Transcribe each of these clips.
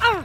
Ah!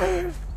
Bye.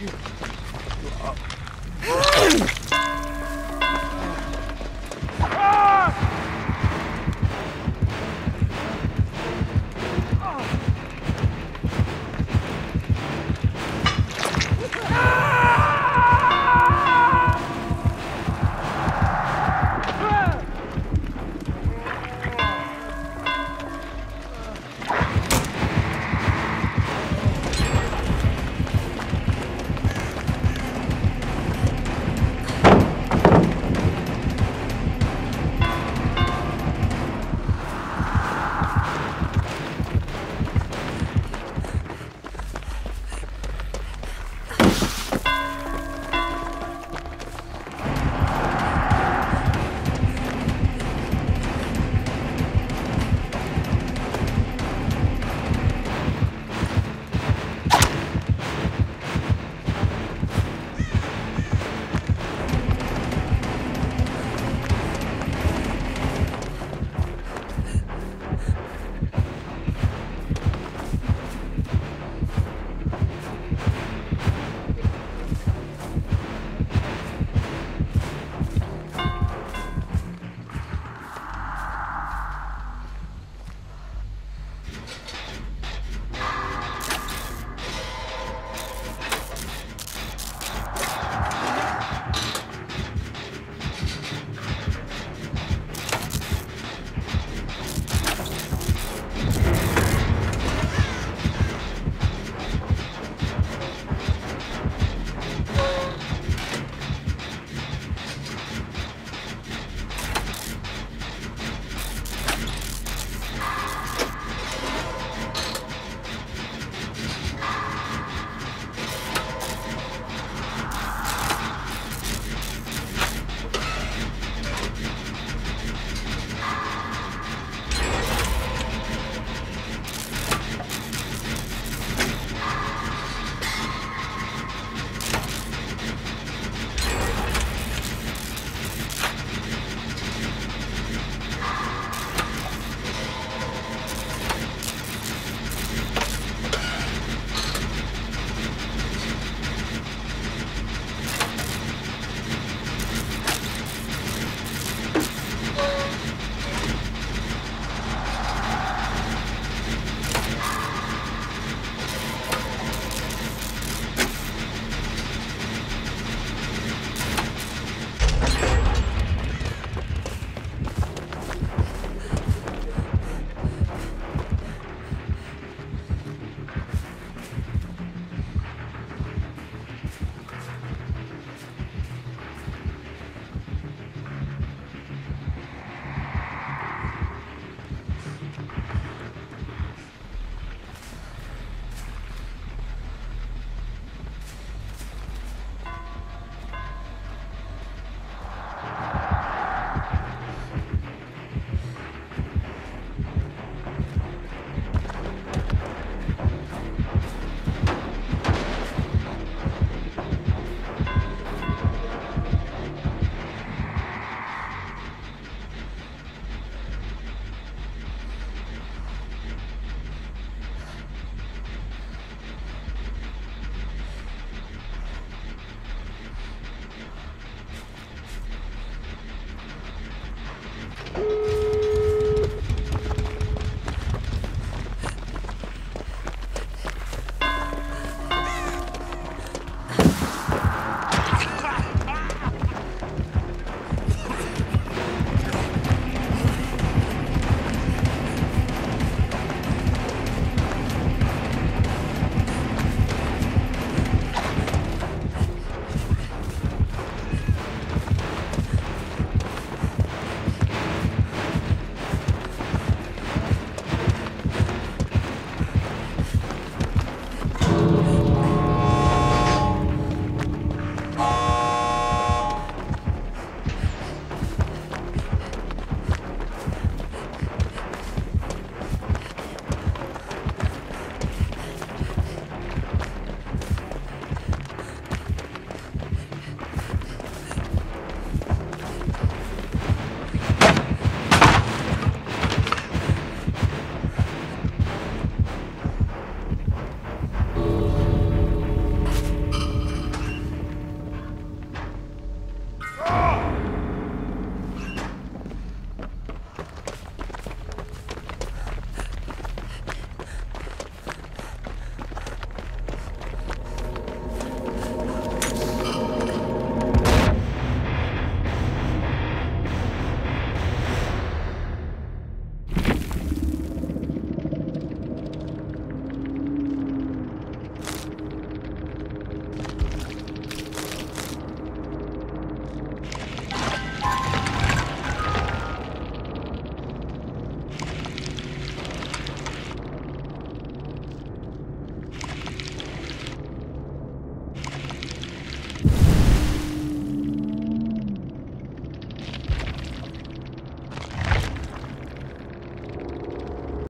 you.